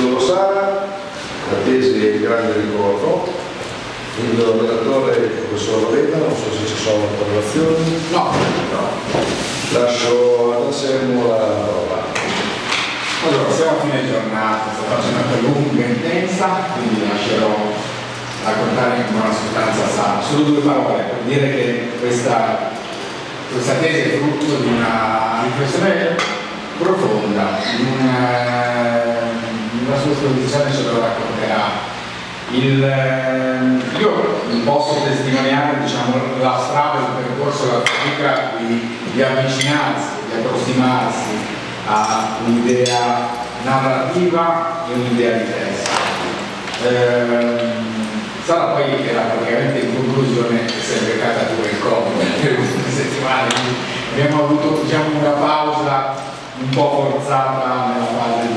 Loro Sara, la tesi è il grande ricordo, il relatore è il professor Loretta, non so se ci sono correlazioni. No, no. Lascio ad Anselmo la parola. Allora, siamo a fine giornata, sta facendo lunga e intensa, quindi lascerò raccontare in buona sostanza Sara. Solo due parole per dire che questa, questa tesi è frutto di una riflessione profonda, in una, una sua esposizione ce lo racconterà. Il, eh, io posso testimoniare diciamo, la strada, il percorso, la fatica di, di avvicinarsi, di approssimarsi a un'idea narrativa e un'idea di testo. Ehm, Sara poi era praticamente in conclusione si è beccata pure il Covid per ultime settimane, abbiamo avuto diciamo, una pausa un po' forzata nella fase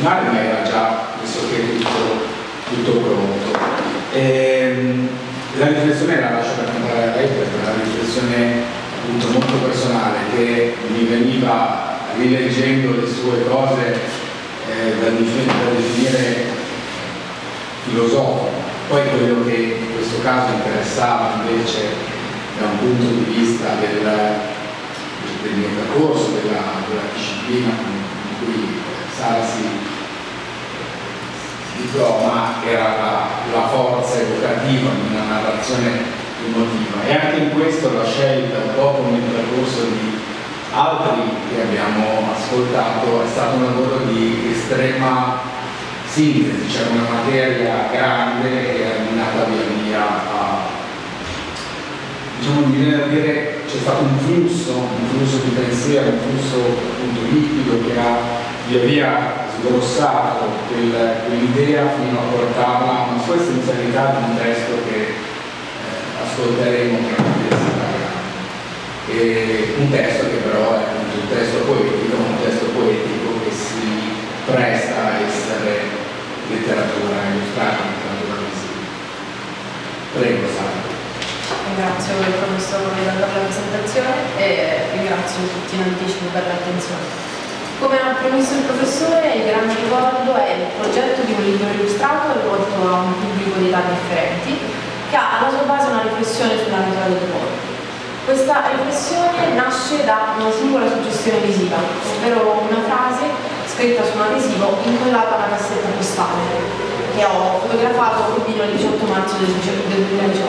finale, ma era già pressoché tutto, tutto pronto. Ehm, la riflessione la lascio raccontare a lei perché è una riflessione appunto molto personale che mi veniva rileggendo le sue cose eh, da, da, definire filosofico. Poi quello che in questo caso interessava invece da un punto di vista del, del mio percorso, della, della disciplina in cui Sara si, diploma, era la, la forza evocativa di una narrazione emotiva. E anche in questo la scelta, un po' come il percorso di altri che abbiamo ascoltato è stato un lavoro di estrema sintesi, c'è cioè una materia grande è andata via via a diciamo viene da dire c'è stato un flusso, un flusso di pensiero, un flusso appunto liquido che ha via via sgrossato quell'idea fino a portarla a una sua essenzialità di un testo che eh, ascolteremo e un testo che però è un testo poetico, un testo poetico che si presta a essere letteratura illustrata, letteratura visiva. Prego Sara. Ringrazio il professor per la presentazione e ringrazio tutti in anticipo per l'attenzione. Come ha promesso il professore, il grande ricordo è il progetto di un libro illustrato rivolto a un pubblico di età differenti, che ha alla sua base una riflessione sulla natura del corpo questa riflessione nasce da una singola suggestione visiva, ovvero una frase scritta su un adesivo incollata alla cassetta postale che ho fotografato Urbino il 18 marzo del 2018.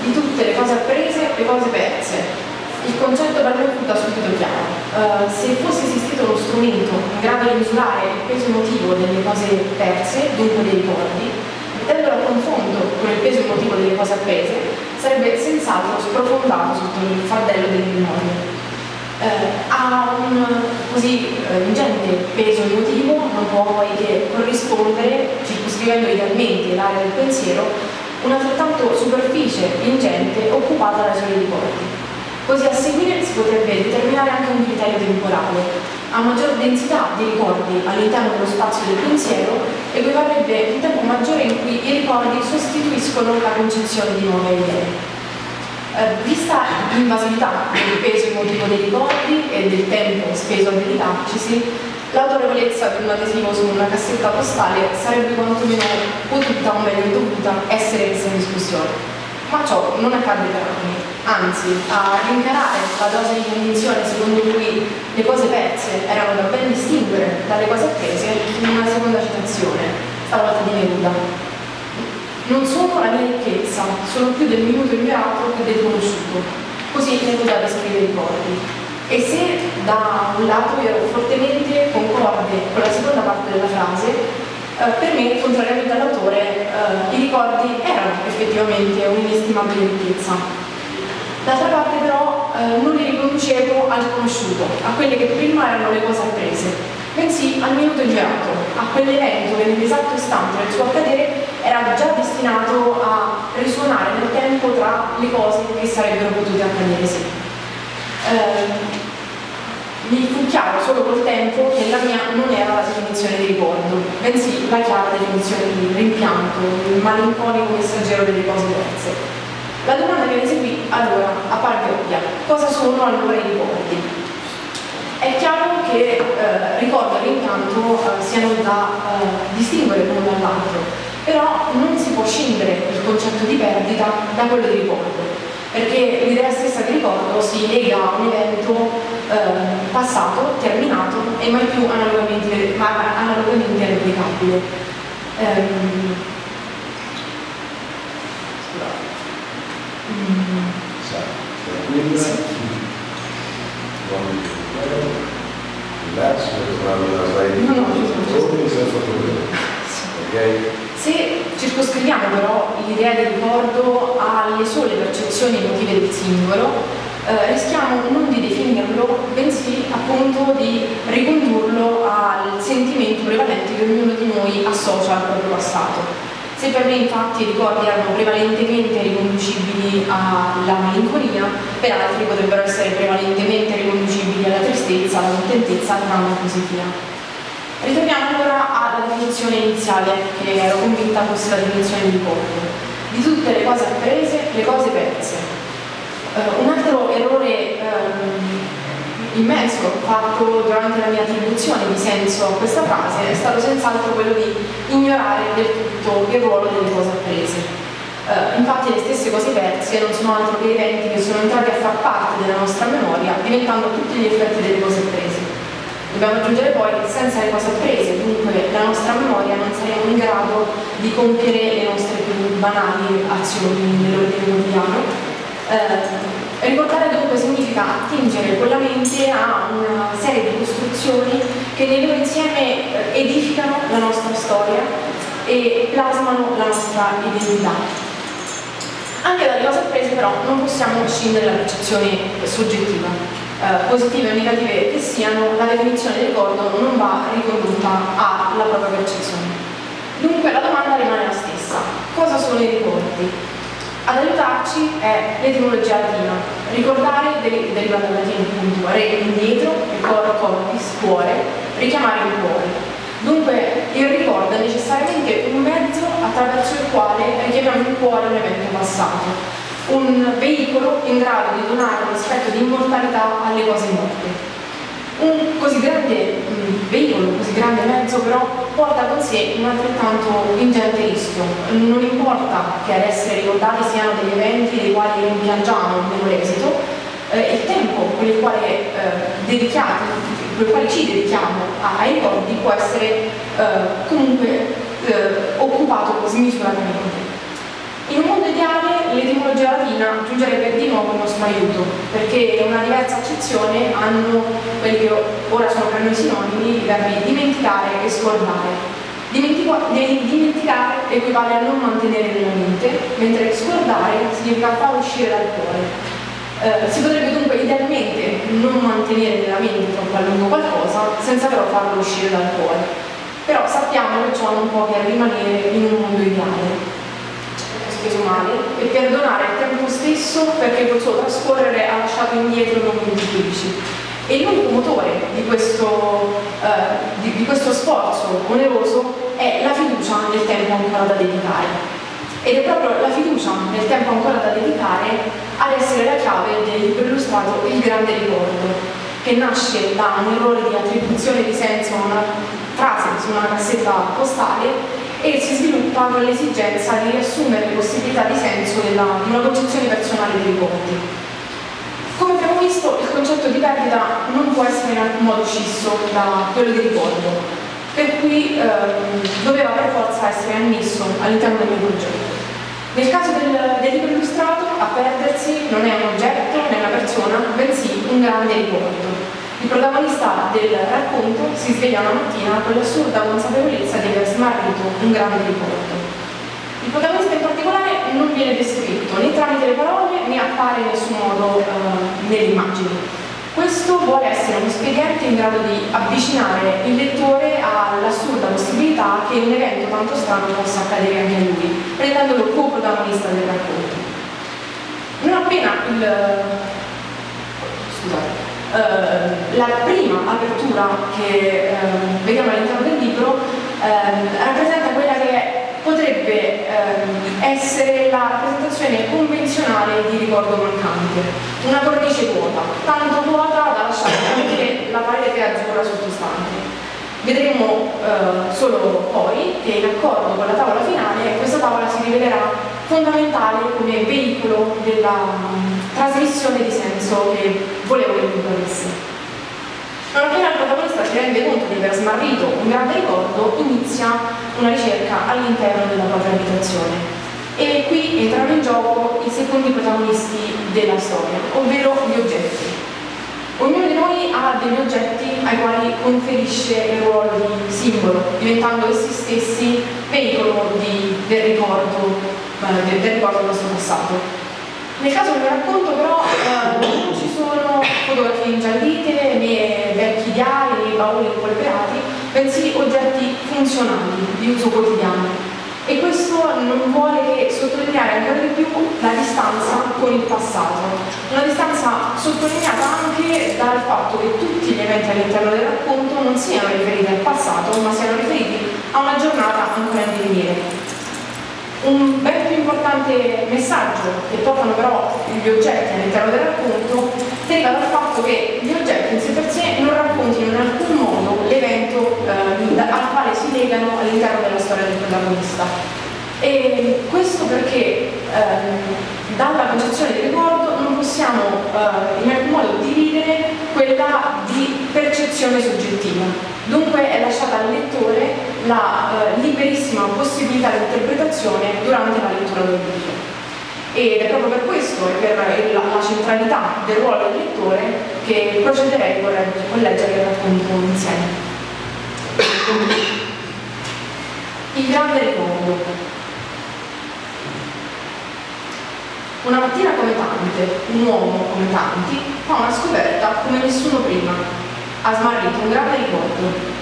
Di tutte le cose apprese, le cose perse. Il concetto per me fu da subito chiaro. Uh, se fosse esistito uno strumento in grado di misurare il peso emotivo delle cose perse, dunque dei ricordi, mettendolo a confronto con il peso emotivo delle cose apprese, sarebbe senz'altro sprofondato sotto il fardello delle memorie. Eh, ha un così eh, ingente peso emotivo, non può poi che corrispondere, circoscrivendo idealmente l'area del pensiero, un'altrettanto superficie ingente occupata dai suoi ricordi. Così a seguire si potrebbe determinare anche un criterio temporale, a maggior densità di ricordi all'interno dello spazio del pensiero equivarrebbe un tempo maggiore in cui i ricordi sostituiscono la concezione di nuove idee. Eh, vista l'invasività del peso emotivo dei ricordi e del tempo speso a dedicarcisi, l'autorevolezza di un adesivo su una cassetta postale sarebbe quantomeno potuta, o meglio dovuta, essere messa in discussione. Ma ciò non accade per anni anzi a rincarare la dose di convinzione secondo cui le cose perse erano da ben distinguere dalle cose apprese in una seconda citazione, stavolta di Neruda. Non sono la mia ricchezza, sono più del minuto immediato che del conosciuto. Così Neruda descrive i ricordi. E se da un lato ero fortemente concorde con la seconda parte della frase, per me, contrariamente all'autore, eh, i ricordi erano effettivamente un'inestimabile ricchezza. D'altra parte però eh, non li riconducevo al conosciuto, a quelle che prima erano le cose apprese, bensì al minuto girato, a quell'evento che nell'esatto istante del suo accadere era già destinato a risuonare nel tempo tra le cose che sarebbero potute accadere. Eh, mi fu chiaro solo col tempo che la mia non era la definizione di ricordo, bensì la chiara definizione di rimpianto, il malinconico messaggero delle cose perse. La domanda che qui allora appare ovvia. Cosa sono allora i ricordi? È chiaro che eh, ricordo e tanto eh, siano da eh, distinguere l'uno dall'altro, però non si può scindere il concetto di perdita da quello di ricordo, perché l'idea stessa di ricordo si lega a un evento eh, passato, terminato e mai più analogamente, analogamente replicabile. Um, Mm. Sì. No, no, Se circoscriviamo però l'idea di ricordo alle sole percezioni emotive del singolo, eh, rischiamo non di definirlo, bensì appunto di ricondurlo al sentimento prevalente che ognuno di noi associa al proprio passato. Se per me infatti i ricordi erano prevalentemente riconducibili alla malinconia, per altri potrebbero essere prevalentemente riconducibili alla tristezza, alla contentezza, al dramma e così via. Ritorniamo allora alla definizione iniziale, che ero convinta fosse la definizione di ricordo. Di tutte le cose apprese, le cose perse. Uh, un altro errore um, immenso fatto durante la mia attribuzione di senso a questa frase è stato senz'altro quello di ignorare del tutto il ruolo delle cose apprese. Uh, infatti le stesse cose perse non sono altro che eventi che sono entrati a far parte della nostra memoria, diventando tutti gli effetti delle cose apprese. Dobbiamo aggiungere poi che senza le cose apprese, dunque la nostra memoria, non saremo in grado di compiere le nostre più banali azioni nell'ordine quotidiano. Uh, Ricordare dunque significa attingere con la mente a una serie di costruzioni che nel loro insieme eh, edificano la nostra storia e plasmano la nostra identità. Anche dalle cose apprese però non possiamo scindere la percezione soggettiva. Eh, positive o negative che siano, la definizione del ricordo non va ricondotta alla propria percezione. Dunque la domanda rimane la stessa. Cosa sono i ricordi? Ad aiutarci è l'etimologia latina. Ricordare deriva dal latino appunto re indietro, e coro corpus, cuore, richiamare il cuore. Dunque il ricordo è necessariamente un mezzo attraverso il quale richiamiamo il cuore un evento passato, un veicolo in grado di donare un aspetto di immortalità alle cose morte. Un così grande mh, veicolo, così grande mezzo però porta con sé un altrettanto ingente rischio. Non importa che ad essere ricordati siano degli eventi dei quali rimpiangiamo l'esito, eh, il tempo con il quale, eh, dedichiamo, con il quale ci dedichiamo ai ricordi può essere eh, comunque eh, occupato smisuratamente. In un mondo ideale l'etimologia latina giungerebbe di nuovo il nostro aiuto, perché una diversa accezione hanno quelli che ora sono per noi sinonimi, i verbi dimenticare e scordare. dimenticare equivale a non mantenere nella mente, mentre scordare significa far uscire dal cuore. Eh, si potrebbe dunque idealmente non mantenere nella mente troppo a lungo qualcosa senza però farlo uscire dal cuore. Però sappiamo che ciò non può che rimanere in un mondo ideale speso male e perdonare al tempo stesso perché il suo trascorrere ha lasciato indietro momenti felici. E l'unico motore di questo, eh, di, di questo sforzo oneroso è la fiducia nel tempo ancora da dedicare. Ed è proprio la fiducia nel tempo ancora da dedicare ad essere la chiave del libro illustrato Il grande ricordo, che nasce da un errore di attribuzione di senso a una frase su una cassetta postale e si sviluppa con l'esigenza di riassumere le possibilità di senso della, di una concezione personale dei ricordi. Come abbiamo visto, il concetto di perdita non può essere in alcun modo scisso da quello di ricordo, per cui ehm, doveva per forza essere annesso all'interno del mio progetto. Nel caso del, del libro illustrato, a perdersi non è un oggetto né una persona, bensì un grande ricordo il protagonista del racconto si sveglia una mattina con l'assurda consapevolezza di aver smarrito un grande ricordo. Il protagonista in particolare non viene descritto né tramite le parole né appare in nessun modo eh, nelle. Questo vuole essere un espediente in grado di avvicinare il lettore all'assurda possibilità che un evento tanto strano possa accadere anche a lui, rendendolo co-protagonista del racconto. Non appena il... Scusate. Eh, la prima apertura che eh, vediamo all'interno del libro eh, rappresenta quella che potrebbe ehm, essere la rappresentazione convenzionale di ricordo mancante, una cornice vuota, tanto vuota da lasciare la parete azzurra sottostante. Vedremo eh, solo poi che in accordo con la tavola finale questa tavola si rivelerà fondamentale come veicolo della trasmissione di senso che volevo che il avesse. Non appena il protagonista si rende conto di aver smarrito un grande ricordo, inizia una ricerca all'interno della propria abitazione. E qui entrano in gioco i secondi protagonisti della storia, ovvero gli oggetti. Ognuno di noi ha degli oggetti ai quali conferisce il ruolo di simbolo, diventando essi stessi veicolo di, del, ricordo, eh, del, del ricordo del nostro passato. Nel caso del racconto però eh, non ci sono fotografie ingiallite, né vecchi diari, né bauli impolverati, bensì oggetti funzionali, di uso quotidiano, e questo non vuole che sottolineare ancora di più la distanza con il passato, una distanza sottolineata anche dal fatto che tutti gli eventi all'interno del racconto non siano riferiti al passato, ma siano riferiti a una giornata ancora in divenire. Un ben più importante messaggio che toccano però gli oggetti all'interno del racconto deriva dal fatto che gli oggetti in sé per sé non raccontino in alcun modo l'evento eh, al quale si legano all'interno della storia del protagonista. E questo perché eh, dalla concezione di ricordo non possiamo eh, in alcun modo dividere quella di percezione soggettiva. Dunque è lasciata al lettore la eh, liberissima possibilità di interpretazione durante la lettura del libro. Ed è proprio per questo e per la, la centralità del ruolo del lettore che procederei con, leggere racconto insieme. Il grande ricordo. Una mattina come tante, un uomo come tanti, fa una scoperta come nessuno prima ha smarrito un grande ricordo.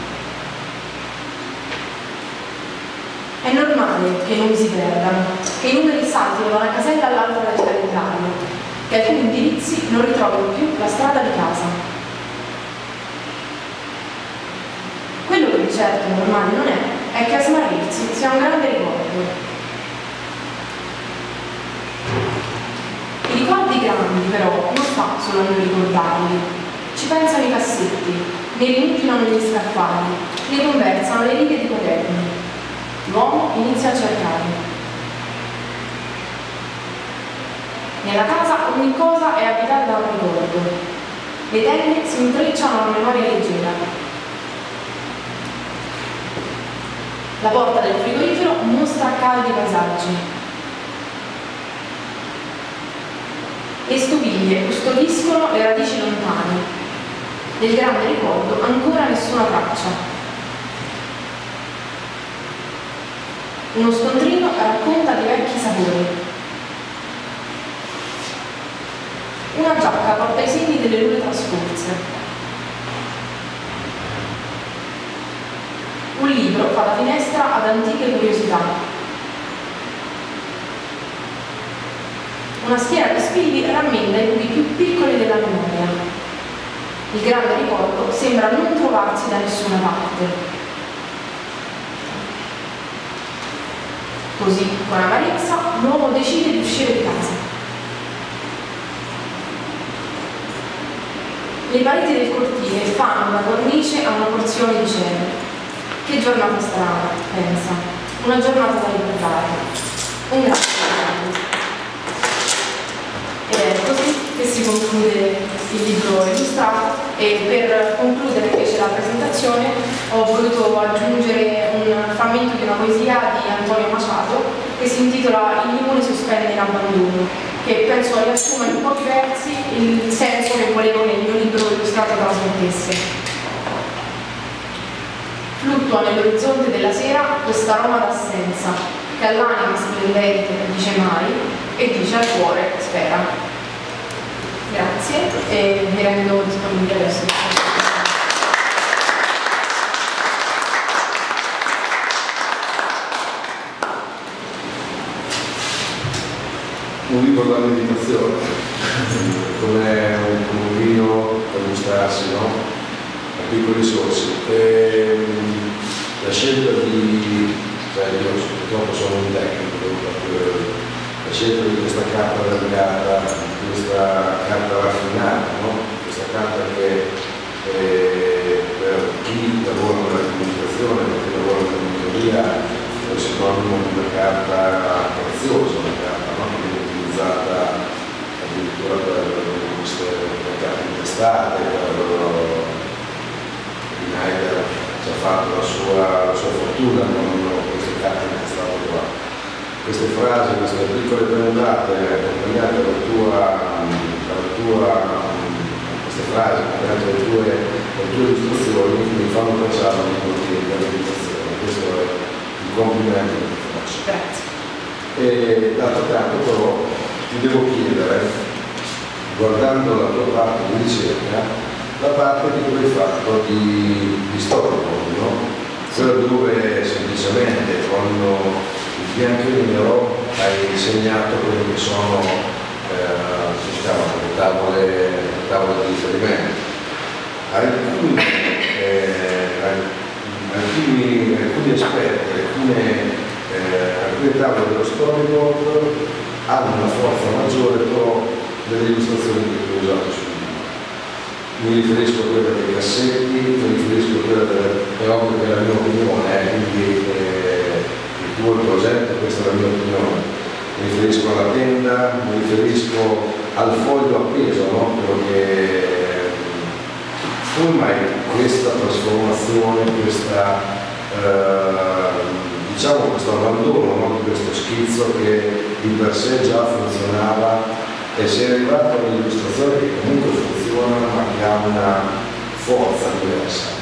È normale che nomi si perdano, che i numeri saltino da una casella all'altra del calendario, che alcuni indirizzi non ritrovino più la strada di casa. Quello che di certo normale non è, è che a smarrirsi sia un grande ricordo. I ricordi grandi però non fa solo a noi ricordarli, ci pensano i cassetti, ne rimuginano gli scaffali, ne conversano le righe di quaderni. L'uomo inizia a cercare. Nella casa ogni cosa è abitata da un ricordo. Le tende si intrecciano alla memoria leggera. La porta del frigorifero mostra caldi paesaggi. Le stoviglie custodiscono le radici lontane del grande ricordo ancora nessuna traccia. Uno scontrino racconta di vecchi sapori. Una giacca porta i segni delle lune trascorse. Un libro fa da finestra ad antiche curiosità. Una schiera di spilli rammenda i luoghi più piccoli della memoria il grande ricordo sembra non trovarsi da nessuna parte. Così, con amarezza, l'uomo decide di uscire di casa. Le pareti del cortile fanno da cornice a una porzione di cielo. Che giornata strana, pensa. Una giornata da ricordare. Un grazie. Ed è così che si conclude il libro illustrato e per concludere invece la presentazione ho voluto aggiungere un frammento di una poesia di Antonio Machado che si intitola Il limone sospende in abbandono che penso riassuma in pochi versi il senso che volevo il mio libro illustrato trasmettesse. Fluttua nell'orizzonte della sera questa aroma d'assenza che all'anima splendente dice mai e dice al cuore spera. Grazie e mi rendo disponibile adesso. Un libro da meditazione, come un, vino per mostrarsi no? a piccoli sorsi. E, ehm, la scelta di, cioè io purtroppo sono un tecnico, scelta di questa carta allargata questa carta raffinata, no? questa carta che eh, per chi lavora nella comunità illustrazione, perché lavoro nell'editoria, è sinonimo di una carta preziosa, una carta no? che viene utilizzata addirittura per queste carte intestate, per Schneider ci ha fatto la sua, la sua fortuna con queste carte. Queste frasi, queste piccole pennellate accompagnate dalla tua, dalla tua queste frasi, accompagnate dalle tue, dalle tue illustrazioni, mi fanno pensare a un po' di meditazione. Questo è il complimento che ti faccio. Grazie. E d'altro canto però ti devo chiedere, guardando la tua parte di ricerca, la parte che tu hai fatto di, di storico, no? quella dove semplicemente con il bianco e nero hai insegnato quelli che sono eh, si chiamano, tavole, tavole di riferimento. Alcuni, eh, alcuni, alcuni aspetti, alcune, eh, alcune tavole dello storico hanno una forza maggiore però delle illustrazioni che hai usato su mi riferisco a quella dei cassetti, mi riferisco a quella ovvio che è la mia opinione, eh, quindi eh, il tuo progetto, questa è la mia opinione, mi riferisco alla tenda, mi riferisco al foglio appeso, no? che come mai questa trasformazione, questa, eh, diciamo questo abbandono no? di questo schizzo che di per sé già funzionava e si è arrivato a un'illustrazione che comunque funziona ma che ha una forza diversa.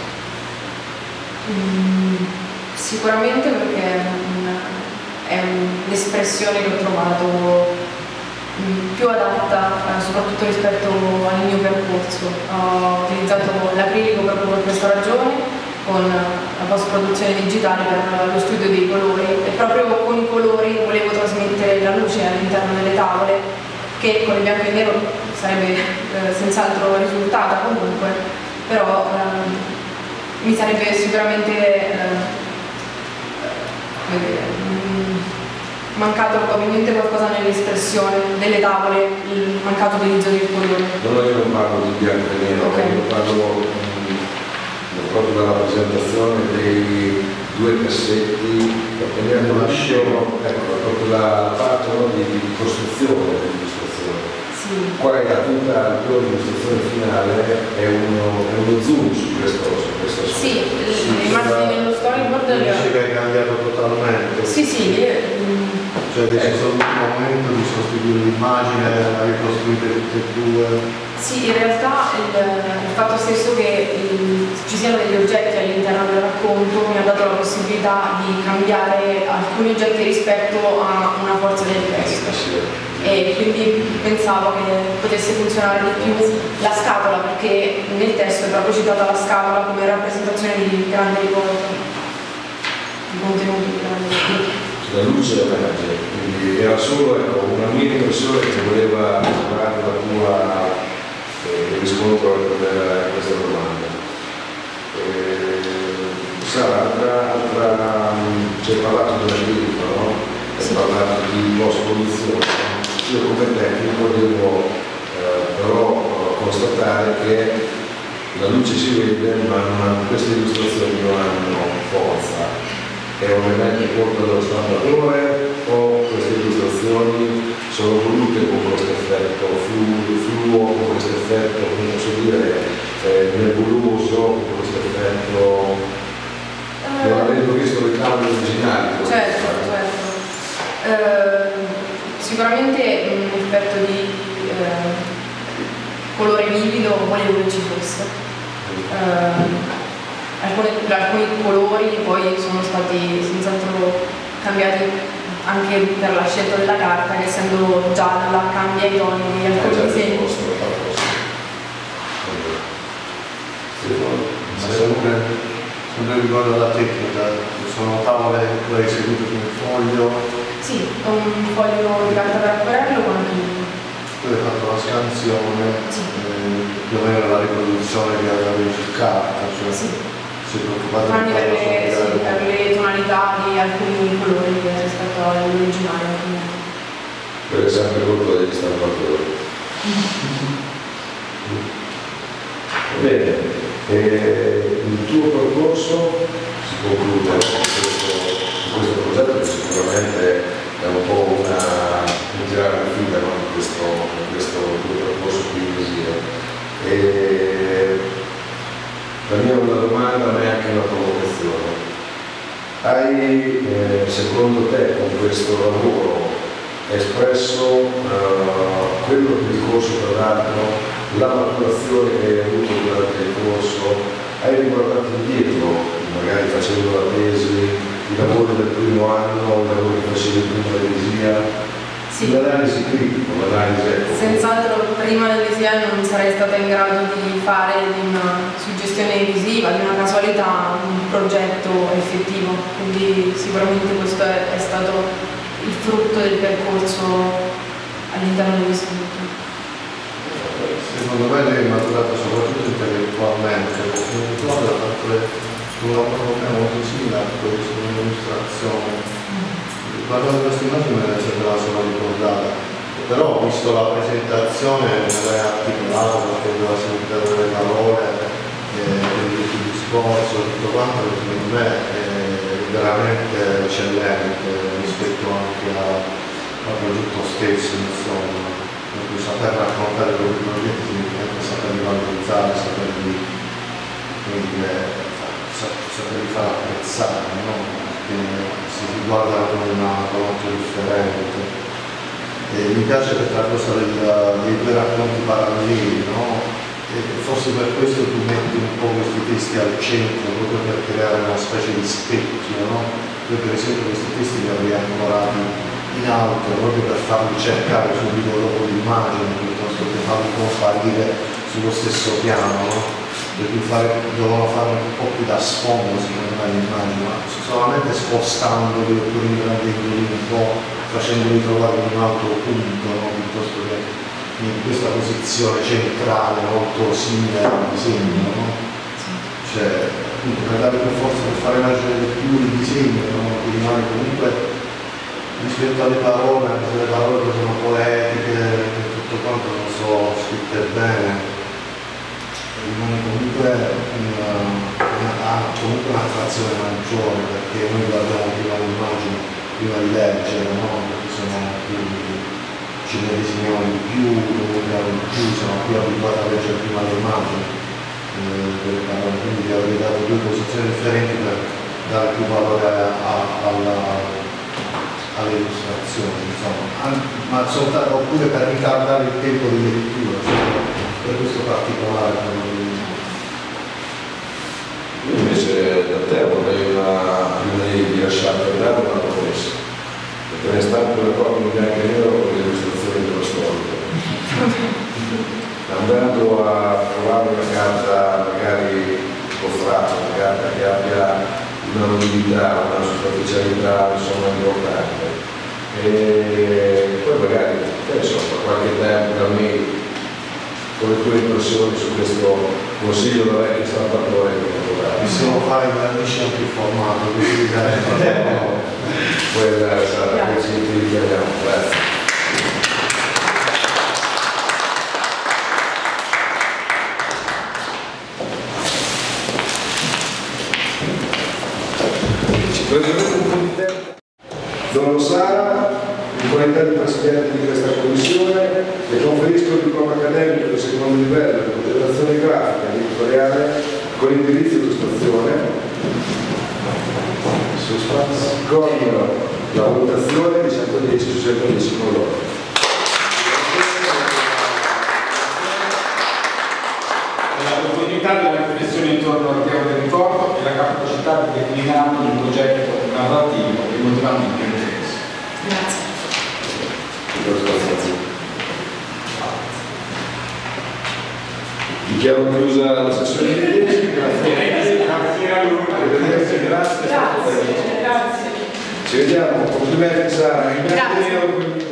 Mm, sicuramente perché è un'espressione che ho trovato mm, più adatta eh, soprattutto rispetto al mio percorso. Ho utilizzato l'acrilico proprio per questa ragione con la post produzione digitale per lo studio dei colori e proprio con i colori volevo trasmettere la luce all'interno delle tavole che con il bianco e nero sarebbe eh, senz'altro risultata comunque, però eh, mi sarebbe sicuramente eh, mancato probabilmente qualcosa nell'espressione delle tavole, il mancato utilizzo del colore. No, io non parlo di bianco e nero, okay. io parlo mm, proprio della presentazione dei due cassetti che abbiamo lasciato, ecco, proprio la parte no, di, di costruzione sì. Qua è la tutta la tua illustrazione finale è uno, è uno zoom su questo, su questo. Sì, immagini nello storyboard dici che hai cambiato totalmente. Sì, sì. Cioè hai deciso all'ultimo momento di sostituire l'immagine, hai costruite tutte e due. Sì, in realtà il, il fatto stesso che il, ci siano degli oggetti all'interno del racconto mi ha dato la possibilità di cambiare alcuni oggetti rispetto a una forza del testo. E quindi pensavo che potesse funzionare di più la scatola perché nel testo è proprio citata la scatola come rappresentazione di grande ricordo di contenuti di grande ricordo la luce emerge, quindi era solo ecco, una mia impressione che voleva trovare la tua eh, riscontro a questa domanda. Eh, Sara, altra, altra, ci hai parlato dell'abilità, no? Hai sì. parlato di post-produzione io come tecnico devo eh, però constatare che la luce si vede ma non, queste illustrazioni non hanno. È un elemento colpa dello stampatore o queste illustrazioni sono volute con questo effetto fluo, fluo con questo effetto, come posso dire, eh, nebuloso, con questo effetto non avendo visto le tavole originali. Certo, certo. Uh Sicuramente un effetto di eh, colore vivido volevo che ci fosse. Eh, alcuni, alcuni colori poi sono stati senz'altro cambiati anche per la scelta della carta che essendo gialla cambia i toni di alcuni disegni. Sempre, sempre riguardo alla tecnica, sono tavole che tu hai eseguito sul foglio, sì, un foglio di carta per acquerello con Tu hai fatto la scansione, sì. eh, dove era la riproduzione che avevi su carta, cioè sì. Si è preoccupato Tranne per le, sì, per le tonalità di alcuni colori rispetto all'originale. Per esempio colpa degli stampatori. Bene, eh, il tuo percorso concludere questo, questo progetto che sicuramente è un po' una, un tirare la fila no? in questo, in questo percorso qui in Mesina. E la mia è una domanda ma è anche una provocazione. Hai, eh, secondo te, con questo lavoro espresso eh, quello che il corso peraltro, la maturazione che hai avuto durante il corso, hai riguardato indietro, magari facendo la tesi, i lavori del primo anno, i lavori che facevi prima dell'esia, Sì. l'analisi critica, l'analisi ecco. Senz'altro prima dell'ISIA non sarei stata in grado di fare di una suggestione visiva, di una casualità, un progetto effettivo. Quindi sicuramente questo è, è stato il frutto del percorso all'interno dell'istituto. Secondo me lei è maturata soprattutto intellettualmente, perché ricordo ha fatto un lavoro molto simile a quello sull'illustrazione. Guardando questa immagine me sembrava solo ricordata, però ho visto la presentazione, me l'hai articolato perché doveva sentire le parole, eh, discorso, tutto quanto, secondo me è veramente eccellente rispetto anche a- al progetto stesso, insomma. Per saper raccontare i propri progetti significa saperli valorizzare, saperli, dire, sa- saperli far apprezzare, no? Si guardano con una occhio differente. E mi piace questa cosa del- dei due racconti paralleli, no? Forse per questo tu metti un po' questi testi al centro, proprio per creare una specie di specchio, no? Io per esempio questi testi li avrei ancorati in alto, proprio per farli cercare subito dopo l'immagine, piuttosto che farli comparire sullo stesso piano, no? Per cui fare, fare un po' più da sfondo secondo me l'immagine, ma solamente spostandoli oppure ingrandendoli un po', facendoli trovare in un altro punto, no? piuttosto che in questa posizione centrale molto simile al disegno. No? Cioè, appunto, per dare per forza per fare nascere di più il disegno, no? che rimane comunque rispetto alle parole, anche se le parole sono poetiche e tutto quanto non so scritte bene, rimane comunque una, una, comunque un'attrazione maggiore perché noi guardiamo prima l'immagine, prima di leggere, no? Perché sono più, ci ne disegniamo di più, comunichiamo di più, siamo più abituati a leggere prima le immagini, eh, quindi vi avrei dato due posizioni differenti per dare più valore alle illustrazioni, insomma, An- ma soltanto oppure per ritardare il tempo di lettura, per questo particolare Io invece da te vorrei una, prima di lasciarti andare una promessa, perché ne sta una copia in bianco e nero con le illustrazioni dello storico. Andando a trovare una carta magari coffrata, una carta che abbia una nudità, una superficialità insomma importante. E poi magari, che ne so, tra qualche tempo da me con le tue impressioni su questo consiglio da vecchio stampatore che ho trovato. Possiamo fare una mission più formato, quindi dai, Puoi andare a Sara, che ci richiamiamo. Grazie. Ci qualità di Presidente di questa Commissione, le conferisco il diploma accademico del secondo livello di progettazione grafica e editoriale con indirizzo e illustrazione con la valutazione di 110 su 110 con loro. la profondità della riflessione intorno al tema del ricordo e la capacità di declinarlo in un progetto narrativo e motivamente intenso. Grazie. Dichiaro chiusa la sessione di 10, grazie. Grazie a lui. Arrivederci, grazie. Grazie, grazie. Ci vediamo, complimenti Sara, Grazie.